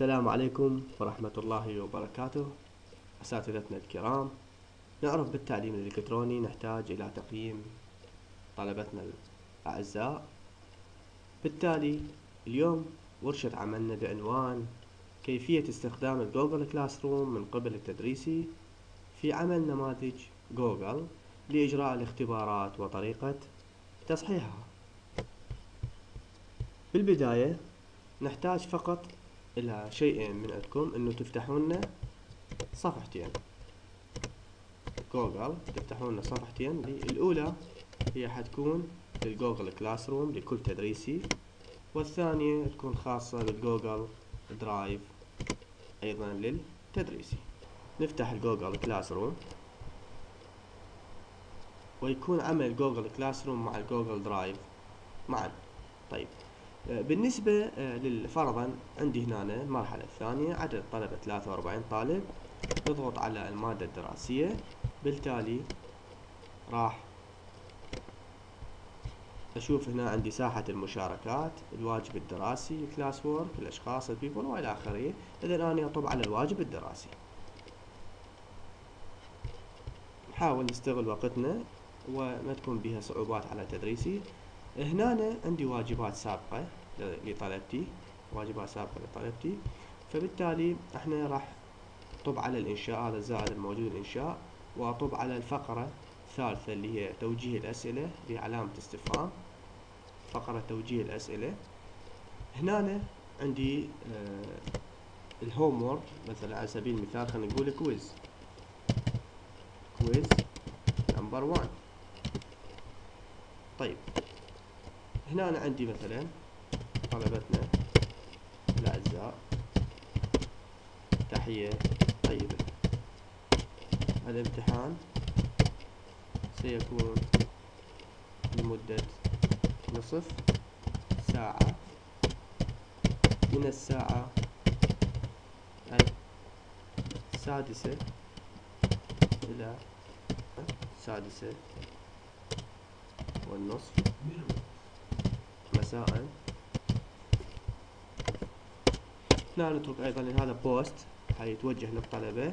السلام عليكم ورحمة الله وبركاته. أساتذتنا الكرام نعرف بالتعليم الإلكتروني نحتاج إلى تقييم طلبتنا الأعزاء. بالتالي اليوم ورشة عملنا بعنوان كيفية استخدام ال Google Classroom من قبل التدريسي في عمل نماذج جوجل لإجراء الاختبارات وطريقة تصحيحها. بالبداية نحتاج فقط إلى شيء من عندكم إنه تفتحون لنا صفحتين. جوجل تفتحون لنا صفحتين. الأولى هي حتكون لل Google Classroom لكل تدريسي. والثانية تكون خاصة بال Google Drive أيضا للتدريسي. نفتح ال Google Classroom ويكون عمل Google Classroom مع ال Google Drive معا. طيب. بالنسبة آه، للفرضا عندي هنا المرحلة الثانية عدد الطلبة 43 طالب نضغط على المادة الدراسية بالتالي راح أشوف هنا عندي ساحة المشاركات الواجب الدراسي classwork الأشخاص ال people وإلى آخره إذا أنا أطب على الواجب الدراسي. نحاول نستغل وقتنا وما تكون بها صعوبات على تدريسي. هنا عندي واجبات سابقة لطلبتي واجبات سابقة لطلبتي. فبالتالي إحنا راح طب على الإنشاء هذا الزائد الموجود الإنشاء وأطب على الفقرة الثالثة اللي هي توجيه الأسئلة بعلامة استفهام. فقرة توجيه الأسئلة. هنا عندي آه ال homework مثلا على سبيل المثال خلينا نقول quiz quiz number 1 طيب. هنا أنا عندي مثلا طلبتنا الأعزاء. تحية. طيبة الامتحان سيكون لمدة نصف ساعة. من الساعة السادسة إلى السادسة والنصف. مساء هنا نترك أيضا هذا بوست حيتوجه للطلبة.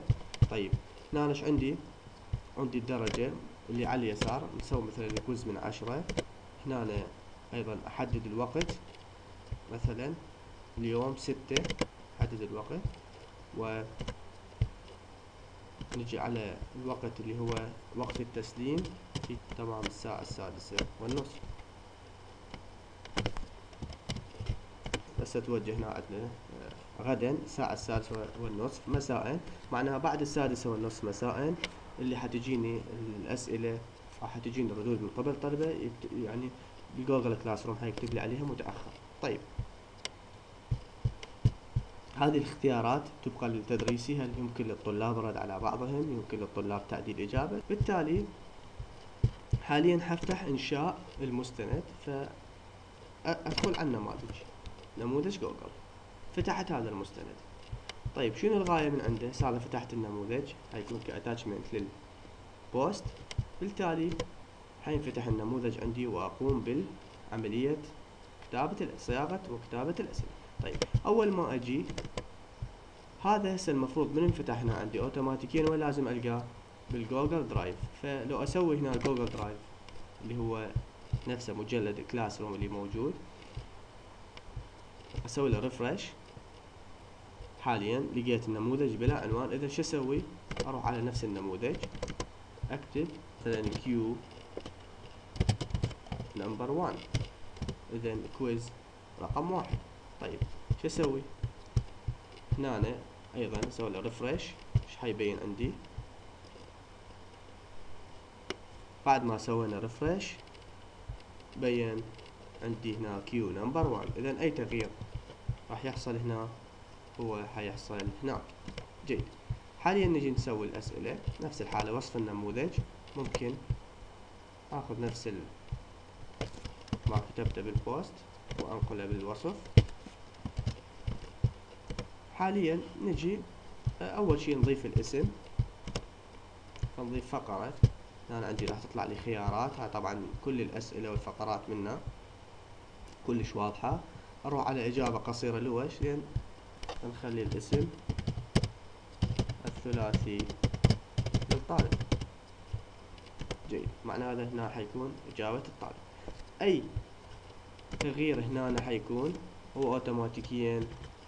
طيب هنا إيش عندي عندي الدرجة اللي على اليسار نسوي مثلا الكوز من عشرة. هنا أنا أيضا أحدد الوقت. مثلا اليوم ستة أحدد الوقت. و نجي على الوقت اللي هو وقت التسليم تمام الساعة السادسة والنصف. هسه توجهنا عندنا غدا الساعة السادسة والنصف مساء. معناها بعد السادسة والنصف مساء اللي حتجيني الأسئلة حتجيني ردود من قبل طلبة يعني ال Google Classroom حيكتب لي عليها متأخر. طيب. هذه الاختيارات تبقى للتدريسي. هل يمكن للطلاب الرد على بعضهم؟ يمكن للطلاب تعديل إجابة. بالتالي حاليا حفتح إنشاء المستند فأدخل على النماذج نموذج جوجل. فتحت هذا المستند. طيب شنو الغاية من عنده؟ صار فتحت النموذج. حيكون ك attachment لل post بالتالي حينفتح النموذج عندي وأقوم بالعملية كتابة صياغة وكتابة الأسئلة طيب أول ما أجي هذا هسه المفروض من انفتح هنا عندي اوتوماتيكيا ولازم ألقاه بال Google Drive فلو أسوي هنا Google Drive اللي هو نفسه مجلد Classroom اللي موجود أسوي له refresh حاليا لقيت النموذج بلا عنوان. إذا شو أسوي؟ أروح على نفس النموذج. أكتب مثلا Q number 1 اذا quiz رقم واحد. طيب شو أسوي؟ هنا أنا أيضا أسوي له refresh إيش حيبين عندي؟ بعد ما سوينا refresh بين عندي هنا Q number 1 اذا أي تغيير؟ راح يحصل هنا هو حيحصل هناك جيد. حاليا نجي نسوي الأسئلة نفس الحالة وصف النموذج. ممكن آخذ نفس ما كتبته بال post وأنقله بالوصف. حاليا نجي أول شي نضيف الاسم. نضيف فقرة. أنا عندي راح تطلع لي خيارات. هاي طبعا كل الأسئلة والفقرات منها. كلش واضحة. أروح على إجابة قصيرة لوش لأن نخلي الاسم الثلاثي للطالب. جيد. معنى هذا هنا حيكون إجابة الطالب. أي تغيير هنا حيكون هو اوتوماتيكيا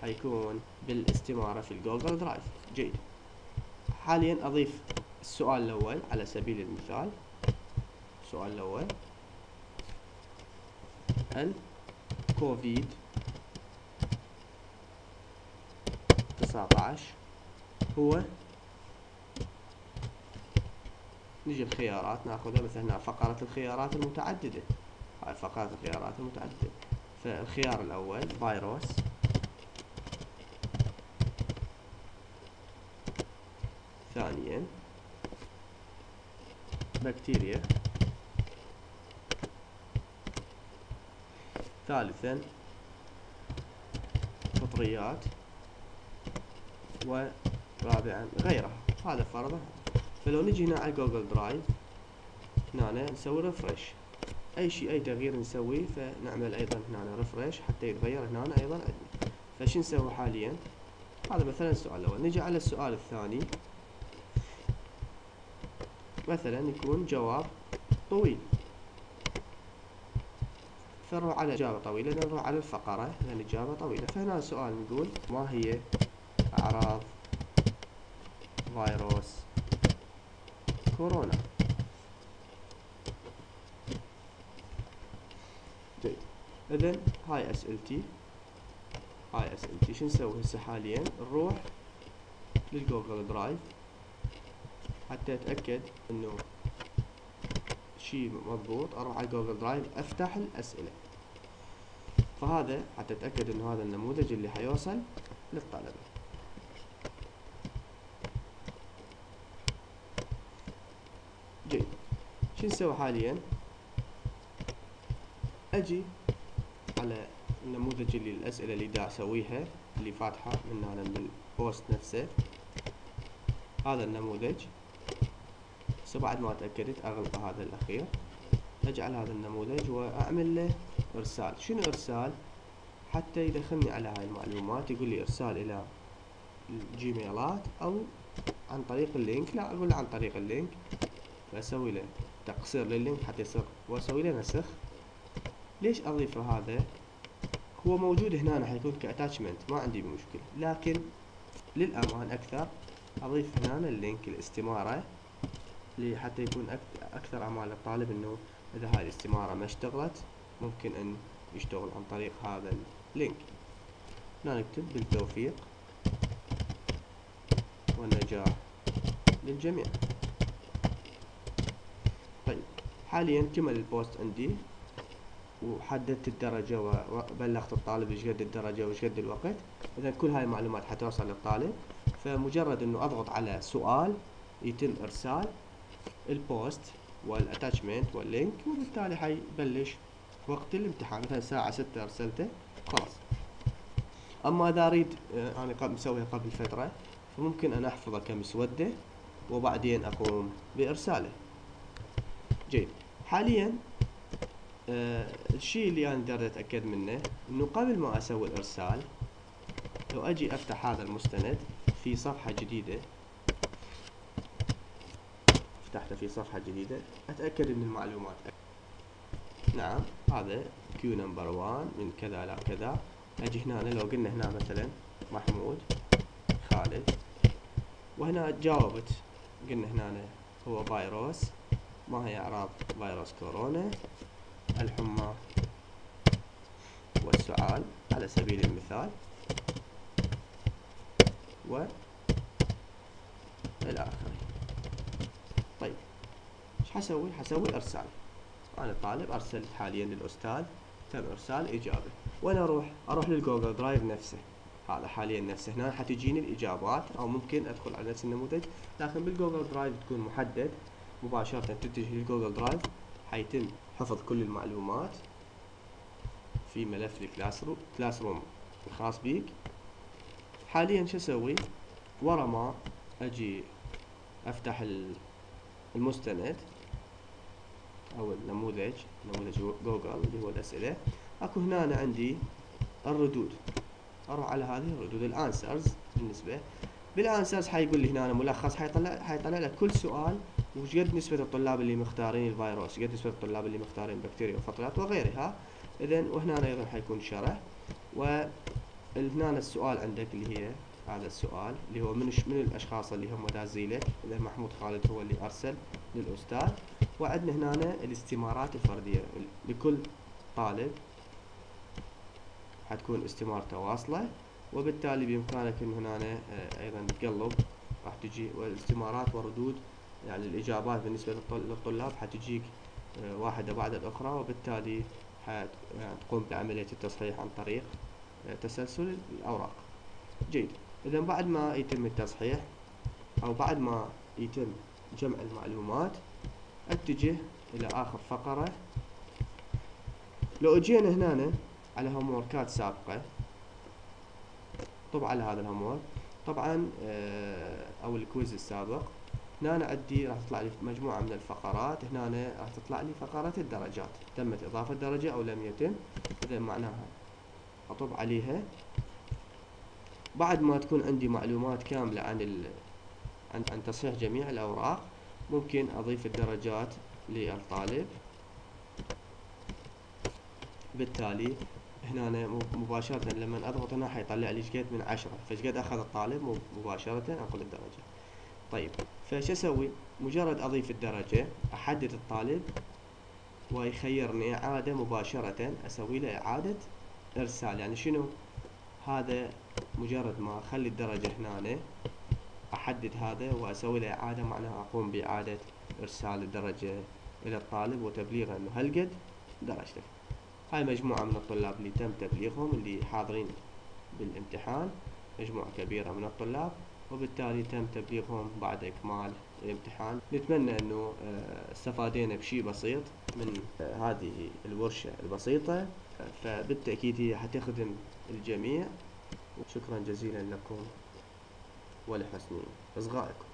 حيكون بالاستمارة في الجوجل درايف. جيد. حاليا أضيف السؤال الأول على سبيل المثال. السؤال الأول. تسعة عشر. هو نجي الخيارات ناخذها مثلا هنا فقرة الخيارات المتعددة. هاي فقرة الخيارات المتعددة. فالخيار الأول فيروس. ثانيا بكتيريا. ثالثا فطريات ورابعا غيرها. هذا فرضا. فلو نجي هنا على جوجل درايف هنا نسوي ريفرش أي شيء أي تغيير نسويه فنعمل أيضا هنا ريفرش حتى يتغير هنا أيضا عندنا. فشو نسوي حاليا؟ هذا مثلا السؤال الأول. نجي على السؤال الثاني. مثلا يكون جواب طويل. فنروح على إجابة طويلة نروح على الفقرة لأن إجابة طويلة. فهنا سؤال نقول ما هي أعراض فيروس كورونا؟ جيد. إذن هاي أسئلتي. هاي أسئلتي. شو نسوي هسه حاليا؟ نروح للجوجل درايف حتى أتأكد إنه شيء مضبوط أروح على جوجل درايف أفتح الأسئلة. فهذا حتى أتأكد إنه هذا النموذج اللي حيوصل للطلبة. جيد. شو نسوي حاليا؟ أجي على النموذج اللي الأسئلة اللي دا أسويها اللي فاتحة من هذا من البوست نفسه. هذا النموذج. هسه بعد ما تأكدت أغلق هذا الأخير. أجعل هذا النموذج وأعمل له إرسال. شنو إرسال؟ حتى يدخلني على هاي المعلومات يقول لي إرسال إلى الجيميلات أو عن طريق ال link. لا أقول عن طريق ال link. فأسوي له تقصير لل link حتى يصير وأسوي له نسخ. ليش أضيف هذا؟ هو موجود هنا حيكون ك attachment ما عندي مشكلة. لكن للأمان أكثر أضيف هنا ال link الاستمارة. حتى يكون أكثر أمان للطالب إنه إذا هاي الاستمارة ما اشتغلت ممكن أن يشتغل عن طريق هذا ال link. هنا نكتب بالتوفيق والنجاح للجميع. طيب حاليا كمل ال post عندي وحددت الدرجة وبلغت الطالب إيش قد الدرجة وإيش قد الوقت. اذا كل هاي المعلومات حتوصل للطالب. فمجرد إنه أضغط على سؤال يتم إرسال ال post وال attachment وال link وبالتالي حيبلش وقت الامتحان. مثلا الساعة ستة أرسلته خلاص. أما إذا أريد آه، أنا مسويها قبل فترة فممكن أنا احفظه كمسودة وبعدين أقوم بإرساله. جيد. حاليا آه الشيء اللي أنا داري أتأكد منه إنه قبل ما أسوي الإرسال لو أجي أفتح هذا المستند في صفحة جديدة فتحته في صفحة جديدة. أتأكد من المعلومات نعم هذا Q number 1 من كذا إلى كذا. أجي هنا لو قلنا هنا مثلا محمود خالد. وهنا جاوبت. قلنا هنا هو فيروس. ما هي أعراض فيروس كورونا؟ الحمى والسعال على سبيل المثال. و إلى آخره طيب إيش حسوي حسوي أرسال. أنا طالب ارسلت حاليا للأستاذ تم إرسال إجابة. وأنا أروح أروح للجوجل درايف نفسه. هذا حاليا نفسه. هنا حتجيني الإجابات أو ممكن أدخل على نفس النموذج لكن بالجوجل درايف تكون محدد. مباشرة تتجه للجوجل درايف حيتم حفظ كل المعلومات في ملف ال classroom classroom الخاص بيك. حاليا شو أسوي؟ ورا ما أجي أفتح المستند. أو النموذج نموذج جوجل اللي هو الأسئلة. أكو هنا أنا عندي الردود. أروح على هذه الردود الأنسرز بالنسبة. بالأنسرز حيقول لي هنا ملخص حيطلع حيطلع لك كل سؤال وش قد نسبة الطلاب اللي مختارين الفيروس؟ قد نسبة الطلاب اللي مختارين بكتيريا وفطريات وغيرها. اذا وهنا أيضا حيكون شرح. وهنا السؤال عندك اللي هي هذا السؤال اللي هو من من الأشخاص اللي هم دازين لك إذا محمود خالد هو اللي أرسل للأستاذ. وعندنا هنا الاستمارات الفردية. لكل طالب حتكون استمارته واصلة وبالتالي بإمكانك إن هنا آه، أيضا تقلب راح تجي والاستمارات وردود يعني الإجابات بالنسبة للطلاب حتجيك آه، واحدة بعد الأخرى وبالتالي حتقوم بعملية التصحيح عن طريق آه، تسلسل الأوراق. جيد. اذا بعد ما يتم التصحيح أو بعد ما يتم جمع المعلومات أتجه إلى آخر فقرة. لو أجينا هنا على homework ات سابقة طب على هذا ال homework طبعا آه، أو ال quiz السابق. هنا عندي راح تطلع لي مجموعة من الفقرات. هنا راح تطلع لي فقرة الدرجات. تمت إضافة درجة أو لم يتم. إذا معناها أطب عليها. بعد ما تكون عندي معلومات كاملة عن ال... عن, عن تصحيح جميع الأوراق ممكن أضيف الدرجات للطالب. بالتالي هنا مباشرة لما أضغط هنا حيطلع لي قد من عشرة. فشقد أخذ الطالب؟ مباشرة أنقل الدرجة. طيب فش أسوي؟ مجرد أضيف الدرجة أحدد الطالب ويخيرني إعادة مباشرة أسوي له إعادة إرسال. يعني شنو؟ هذا مجرد ما أخلي الدرجة هنا أحدد هذا وأسوي له اعادة معناها أقوم بإعادة إرسال الدرجة إلى الطالب وتبليغه إنه هل قد درجته. هاي مجموعة من الطلاب اللي تم تبليغهم اللي حاضرين بالامتحان مجموعة كبيرة من الطلاب وبالتالي تم تبليغهم بعد إكمال الامتحان. نتمنى أنه آه، استفادينا بشيء بسيط من آه، هذه الورشة البسيطة. فبالتأكيد هي حتخدم الجميع. شكرا جزيلا لكم. ولحسن إصغائكم